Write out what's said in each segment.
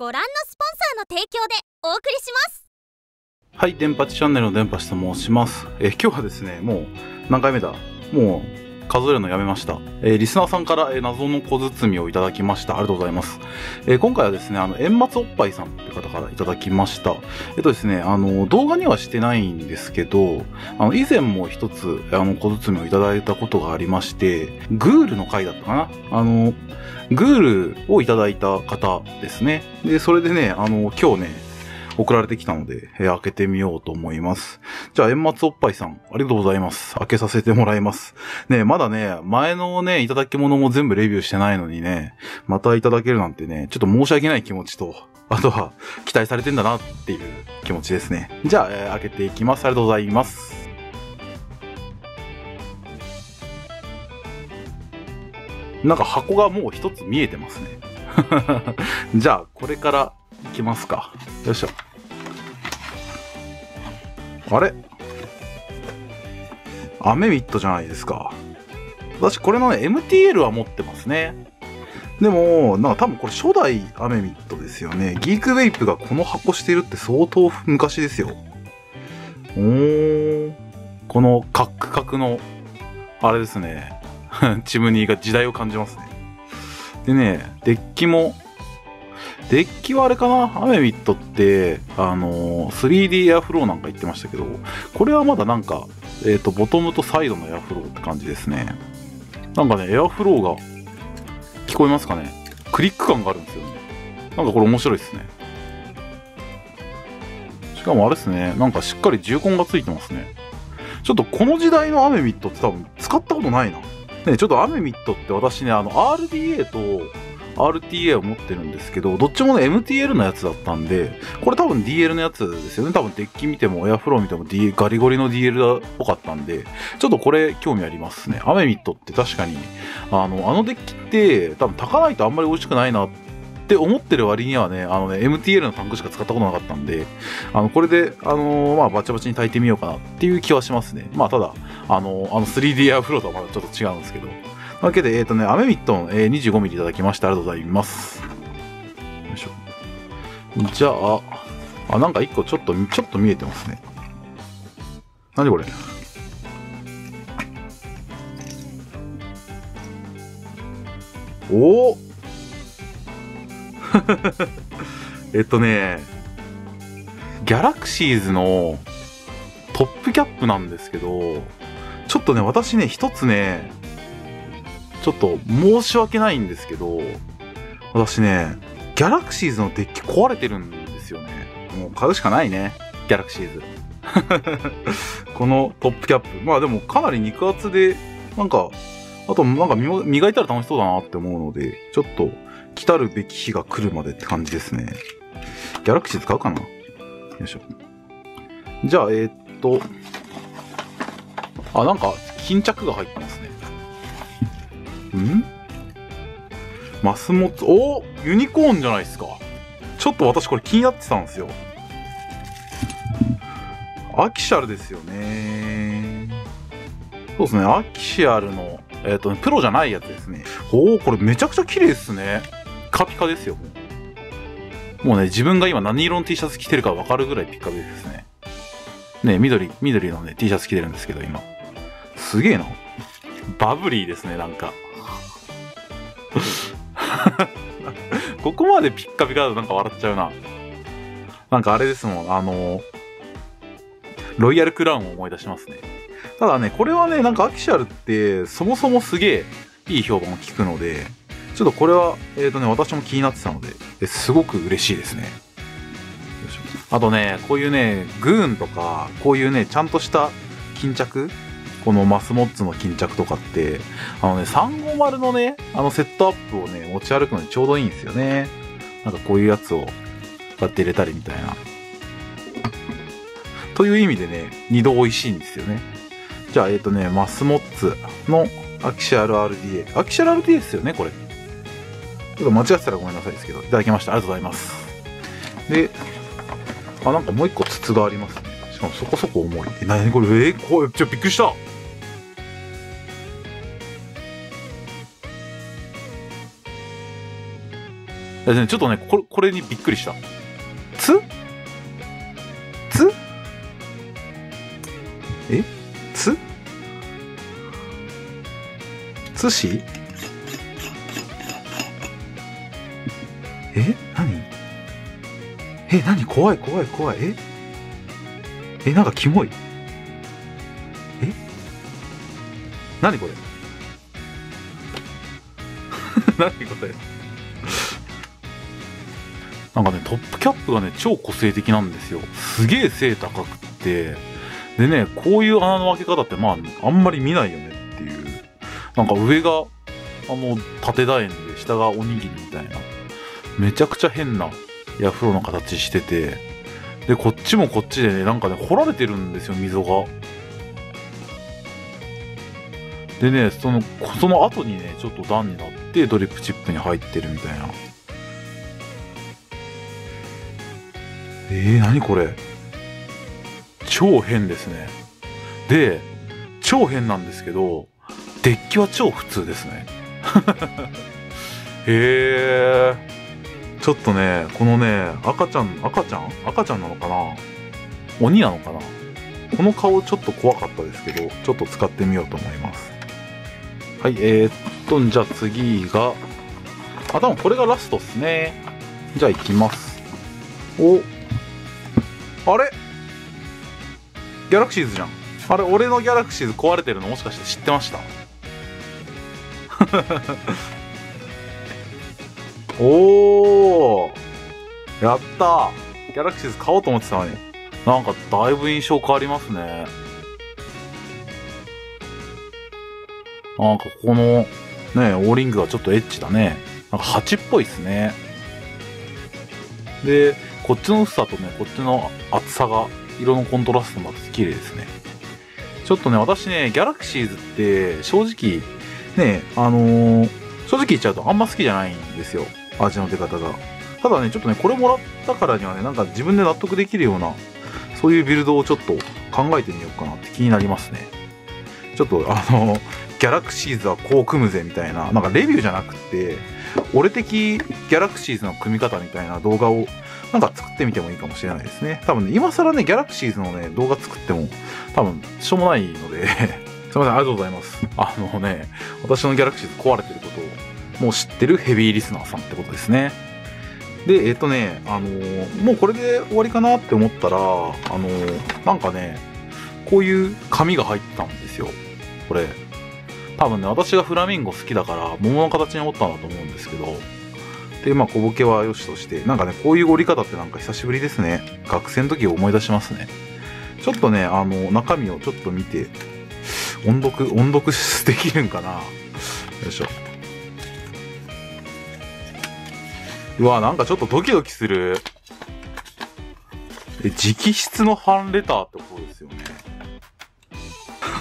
ご覧のスポンサーの提供でお送りしますはい、電波チャンネルの電波師と申します。え今日はですね、もう何回目だ？もう数えるのやめました。えーリスナーさんから、えー謎の小包みをいただきました。ありがとうございます。えー今回はですね、あの、円末おっぱいさんって方からいただきました。えっとですね、あの、動画にはしてないんですけど、あの、以前も一つ、あの、小包みをいただいたことがありまして、グールの回だったかなあの、グールをいただいた方ですね。で、それでね、あの、今日ね、送られてきたので、えー開けてみようと思います。じゃあ、円末おっぱいさん、ありがとうございます。開けさせてもらいます。ねまだね、前のね、いただき物も全部レビューしてないのにね、またいただけるなんてね、ちょっと申し訳ない気持ちと、あとは、期待されてんだなっていう気持ちですね。じゃあ、えー開けていきます。ありがとうございます。なんか箱がもう一つ見えてますね。じゃあ、これからいきますか。よいしょ。あれ？アメミットじゃないですか。私これのね、MTL は持ってますね。でも、なんか多分これ初代アメミットですよね。ギークウェイプがこの箱してるって相当昔ですよ。おー。このカックカクの、あれですね。チムニーが時代を感じますね。でね、デッキも、デッキはあれかな？アメミットって、あのー 3D エアフローなんか言ってましたけど、これはまだなんか、えっ、と、ボトムとサイドのエアフローって感じですね。なんかね、エアフローが、聞こえますかね？クリック感があるんですよね。なんかこれ面白いですね。しかもあれですね、なんかしっかり重根がついてますね。ちょっとこの時代のアメミットって多分使ったことないな。ね、ちょっとアメミットって私ね、あの RDA と RTA を持ってるんですけど、どっちもね MTL のやつだったんで、これ多分 DL のやつですよね。多分デッキ見てもエアフロー見ても、D、ガリゴリの DL っぽかったんで、ちょっとこれ興味ありますね。アメミットって確かに、あの、あのデッキって多分炊かないとあんまり美味しくないなって思ってる割にはね、あのね、MTL のタンクしか使ったことなかったんで、あの、これで、あのまあ、バチバチに炊いてみようかなっていう気はしますね。まあ、ただ、あのあの 3D エアフローとはまだちょっと違うんですけど。わけで、えっ、とね、アメミットの、えー、25ミリいただきましてありがとうございます。よいしょ。じゃあ、あ、なんか一個ちょっと、ちょっと見えてますね。何これ？おお えっとね、ギャラクシーズのトップキャップなんですけど、ちょっとね、私ね、一つね、ちょっと申し訳ないんですけど、私ね、ギャラクシーズのデッキ壊れてるんですよね。もう買うしかないね、ギャラクシーズ。このトップキャップ。まあでもかなり肉厚で、なんか、あとなんか磨いたら楽しそうだなって思うので、ちょっと来たるべき日が来るまでって感じですね。ギャラクシーズ買うかな？よいしょ。じゃあ、えー、っと、あ、なんか、巾着が入ってますね。ん？マスモツ、おユニコーンじゃないですか。ちょっと私これ気になってたんですよ。アキシャルですよね。そうですね、アキシャルの、えっ、とね、プロじゃないやつですね。おおこれめちゃくちゃ綺麗ですね。ピカピカですよ、もう。もうね、自分が今何色の T シャツ着てるか分かるぐらいピカピカですね。ね、緑、緑のね、T シャツ着てるんですけど、今。すげえな。バブリーですね、なんか。ここまでピッカピカだとなんか笑っちゃうな。なんかあれですもん、あの、ロイヤルクラウンを思い出しますね。ただね、これはね、なんかアキシャルって、そもそもすげえいい評判を聞くので、ちょっとこれは、えっ、ー、とね、私も気になってたので、すごく嬉しいですね。あとね、こういうね、グーンとか、こういうね、ちゃんとした巾着このマスモッツの巾着とかって、あのね、350のね、あのセットアップをね、持ち歩くのにちょうどいいんですよね。なんかこういうやつを、こうやって入れたりみたいな。という意味でね、二度美味しいんですよね。じゃあ、えっ、とね、マスモッツのアキシャル RDA。アキシャル RDA ですよね、これ。ちょっと間違ってたらごめんなさいですけど、いただきました。ありがとうございます。で、あ、なんかもう一個筒がありますね。しかもそこそこ重い。え、なにこれ？えー、これ、ちょ、びっくりしたちょっとね、これ、これにびっくりした。つ？つ？え？つ？つし？え？何？え、何？怖い怖い怖い。え？え、なんかキモい。え？何これ？何これ？なんかね、トップキャップがね、超個性的なんですよ。すげえ背高くって、でね、こういう穴の開け方ってまあ、あんまり見ないよねっていう。なんか上が、あの、縦楕円で下がおにぎりみたいな。めちゃくちゃ変なヤフロの形してて、で、こっちもこっちでね、なんかね、掘られてるんですよ、溝が。でね、その、その後にね、ちょっと段になって、ドリップチップに入ってるみたいな。えー、何これ？超変ですね。で、超変なんですけど、デッキは超普通ですね。へえ。ちょっとね、このね、赤ちゃん、赤ちゃん？赤ちゃんなのかな？鬼なのかな？この顔ちょっと怖かったですけど、ちょっと使ってみようと思います。はい、えー、っと、じゃあ次が、あ、多分これがラストっすね。じゃあ行きます。お、あれ？ギャラクシーズじゃん。あれ、俺のギャラクシーズ壊れてるのもしかして知ってました？おーやったギャラクシーズ買おうと思ってたのに。なんかだいぶ印象変わりますね。なんかここのね、オーリングがちょっとエッチだね。なんか蜂っぽいっすね。で、こっちの薄さとね、こっちの厚さが、色のコントラストもあって綺麗ですね。ちょっとね、私ね、ギャラクシーズって正直、ね、あのー正直言っちゃうとあんま好きじゃないんですよ。味の出方が。ただね、ちょっとね、これもらったからにはね、なんか自分で納得できるような、そういうビルドをちょっと考えてみようかなって気になりますね。ちょっとあの、ギャラクシーズはこう組むぜみたいな、なんかレビューじゃなくて、俺的ギャラクシーズの組み方みたいな動画をなんか作ってみてもいいかもしれないですね。多分ね、今更ね、ギャラクシーズのね、動画作っても、多分、しょうもないので、すいません、ありがとうございます。あのね、私のギャラクシーズ壊れてることを、もう知ってるヘビーリスナーさんってことですね。で、えっ、とね、あのーもうこれで終わりかなって思ったら、あのーなんかね、こういう紙が入ったんですよ。これ。多分ね、私がフラミンゴ好きだから、桃の形に折ったんだと思うんですけど、で、まあ、小ボケは良しとして、なんかね、こういう折り方ってなんか久しぶりですね。学生の時を思い出しますね。ちょっとね、あの、中身をちょっと見て、音読、音読できるんかなよいしょ。うわ、なんかちょっとドキドキする。え、直筆のファンレターってことですよね。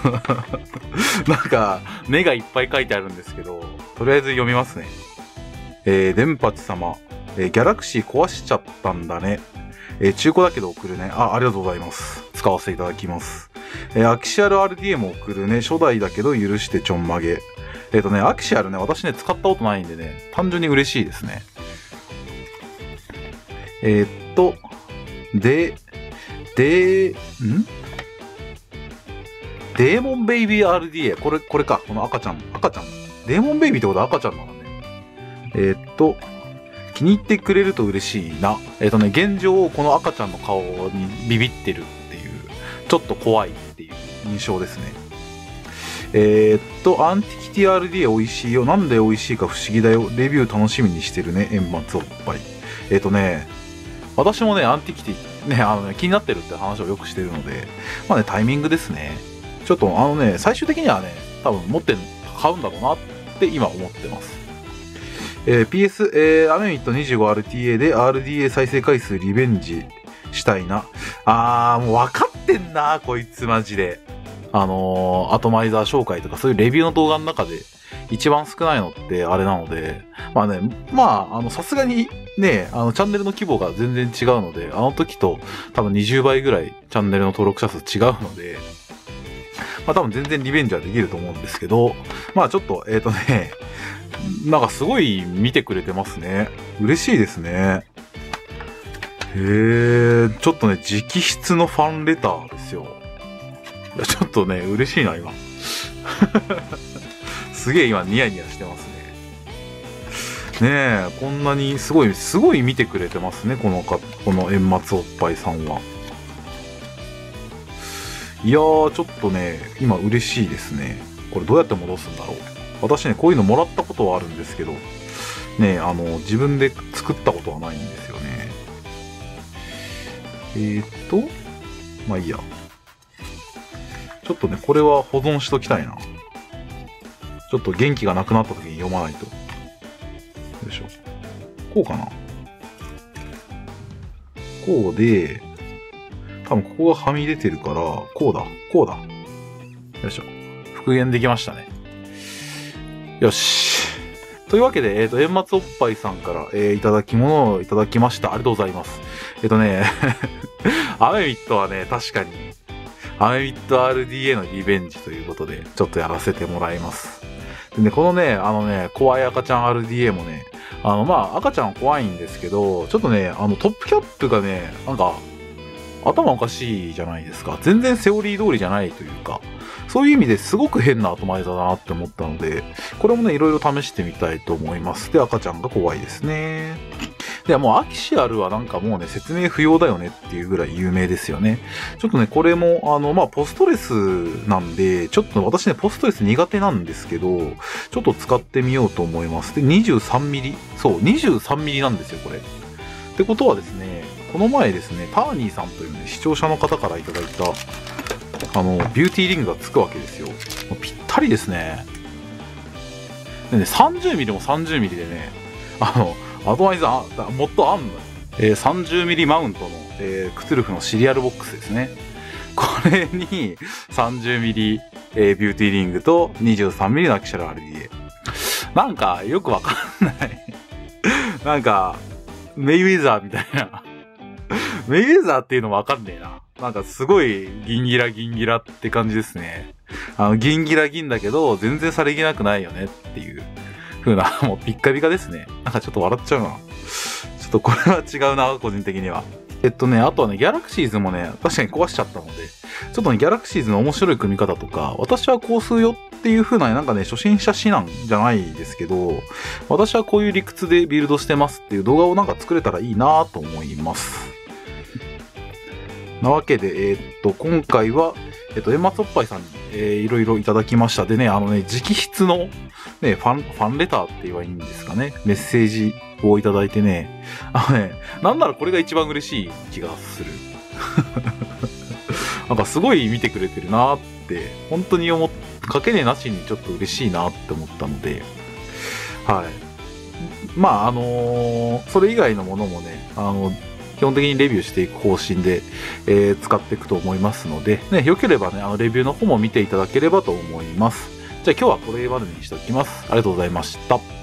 なんか、目がいっぱい書いてあるんですけど、とりあえず読みますね。えー、電波様、えーギャラクシー壊しちゃったんだね。えー中古だけど送るね。あ、ありがとうございます。使わせていただきます。えーアキシアル RDA も送るね。初代だけど許してちょんまげ。えっ、とね、アキシアルね、私ね、使ったことないんでね、単純に嬉しいですね。えーっと、で、で、ん？デーモンベイビー RDA。これ、これか。この赤ちゃん。赤ちゃん。デーモンベイビーってことは赤ちゃんなのね。えーっと、気に入ってくれると嬉しいな。えーっとね、現状、この赤ちゃんの顔にビビってるっていう、ちょっと怖いっていう印象ですね。えーっと、アンティキティ RDA 美味しいよ。なんで美味しいか不思議だよ。レビュー楽しみにしてるね。円末おっぱい。えーっとね、私もね、アンティキティ、ね、あのね、気になってるって話をよくしてるので、まあね、タイミングですね。ちょっとあのね、最終的にはね、多分持って買うんだろうなって今思ってます。えー PS、えーアメミット 25RTA で RDA 再生回数リベンジしたいな。あー、もう分かってんな、こいつマジで。あのーアトマイザー紹介とかそういうレビューの動画の中で一番少ないのってあれなので、まあね、まあ、あの、さすがにね、あの、チャンネルの規模が全然違うので、あの時と多分20倍ぐらいチャンネルの登録者数違うので、まあ多分全然リベンジはできると思うんですけど、まあちょっと、えっ、とね、なんかすごい見てくれてますね。嬉しいですね。へえ、ちょっとね、直筆のファンレターですよ。いや、ちょっとね、嬉しいな、今。すげえ今、ニヤニヤしてますね。ねえ、こんなに、すごい、すごい見てくれてますね、このか、この円末おっぱいさんは。いやー、ちょっとね、今嬉しいですね。これどうやって戻すんだろう。私ね、こういうのもらったことはあるんですけど、ね、あの、自分で作ったことはないんですよね。えー、っと、まあいいや。ちょっとね、これは保存しときたいな。ちょっと元気がなくなった時に読まないと。よいしょ。こうかな。こうで、多分ここがはみ出てるから、こうだ、こうだ。よいしょ。復元できましたね。よし。というわけで、えっ、ー、と、円末おっぱいさんから、えー、いただき物をいただきました。ありがとうございます。えっ、ー、とね、アメミットはね、確かに、アメミット RDA のリベンジということで、ちょっとやらせてもらいます。でね、このね、あのね、怖い赤ちゃん RDA もね、あの、まあ、赤ちゃんは怖いんですけど、ちょっとね、あの、トップキャップがね、なんか、頭おかしいじゃないですか。全然セオリー通りじゃないというか、そういう意味ですごく変な後前だなって思ったので、これもね、いろいろ試してみたいと思います。で、赤ちゃんが怖いですね。で、もうアキシアルはなんかもうね、説明不要だよねっていうぐらい有名ですよね。ちょっとね、これも、あの、まあ、ポストレスなんで、ちょっと私ね、ポストレス苦手なんですけど、ちょっと使ってみようと思います。で、23ミリ。そう、23ミリなんですよ、これ。ってことはですね、この前ですね、ターニーさんというね、視聴者の方からいただいた、あの、ビューティーリングがつくわけですよ。ぴったりですね。でね、30mm も 30mm でね、あの、アドバイザー、もっとあんのえー、30mm マウントの、えー、クトゥルフのシリアルボックスですね。これに 30mm、えー、ビューティーリングと 23mm のアキシャル RDA。なんか、よくわかんないなんか、メイウェザーみたいなメイウェザーっていうのもわかんねえな。なんかすごいギンギラギンギラって感じですね。あの、ギンギラギンだけど、全然さりげなくないよねっていう風な、もうピッカピカですね。なんかちょっと笑っちゃうな。ちょっとこれは違うな、個人的には。えっとね、あとはね、ギャラクシーズもね、確かに壊しちゃったので、ちょっとね、ギャラクシーズの面白い組み方とか、私はこうするよっていう風な、なんかね、初心者指南じゃないですけど、私はこういう理屈でビルドしてますっていう動画をなんか作れたらいいなと思います。なわけで、えー、っと、今回は、えっと、エマツおっぱいさんに、えー、いろいろいただきました。でね、あのね、直筆の、ね、ファン、ファンレターって言えばいいんですかね。メッセージをいただいてね、あのね、なんならこれが一番嬉しい気がする。なんかすごい見てくれてるなって、本当に思っ、かけねなしにちょっと嬉しいなって思ったので、はい。まあ、あのー、それ以外のものもね、あの、基本的にレビューしていく方針で、えー、使っていくと思いますので、ね、良ければね、あの、レビューの方も見ていただければと思います。じゃあ今日はこれまでにしておきます。ありがとうございました。